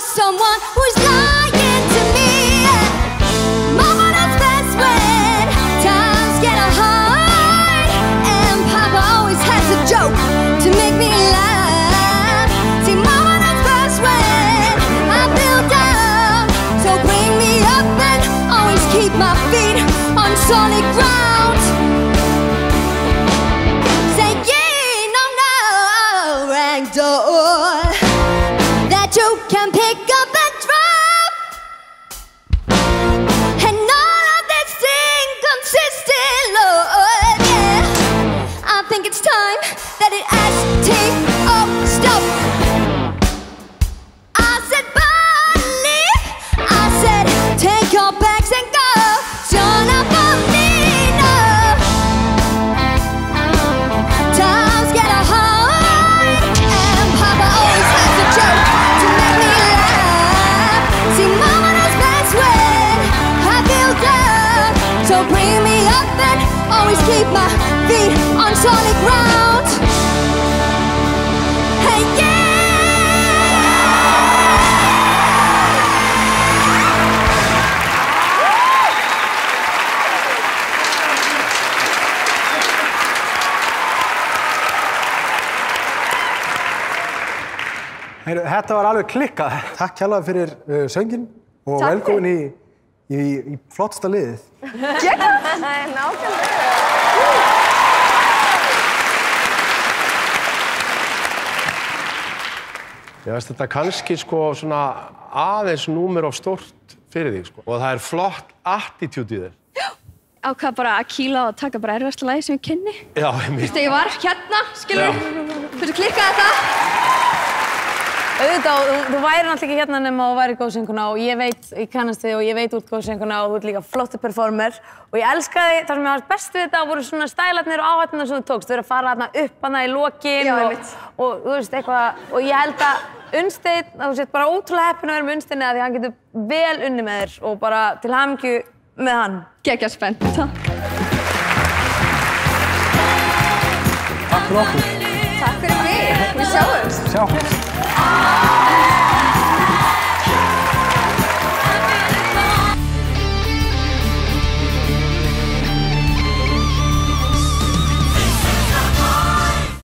someone who's lying to me. Mama knows best when times get hard, and Papa always has a joke to make me laugh. See, Mama knows best when I feel down, so bring me up and always keep my feet on solid ground. Pick up and drop. Bring me up and always keep my feet on solid ground. Hey, yeah! Þetta var alveg klikkað. Takk hérlega fyrir uh, söngin og velkomin í, í, í flottsta liðið. Nákvæmlega. Ég veist þetta kannski sko svona aðeins númer of stórt fyrir þig sko. Og það er flott attitude í þér. ákvað bara að kýla og taka bara erfasta lagi sem ég kynni. Já, ég mitt. Þegar ég var hérna, skilur, hversu klikkaði það? Auðvitað, þú, þú væri náttúrulega ekki hérna nema þú væri góðsönguna og ég veit, ég kannast þig og ég veit út góðsönguna og þú ert líka flottu performer og ég elska þig, það sem ég var best við þetta voru svona stælarnir og áhættunar sem þú tókst, þú verið að fara hérna upp hana í lokin Já, og, einmitt. og, þú veist eitthvað, og ég held að Unnsteinn, þú sést bara ótrúlega heppin að vera með Unnsteinni að því hann getur vel unni með þér og bara til hamingju með hann. Gekja spennt, takk. Takk fyrir mig, við sjáumst. Sjá. Yeah.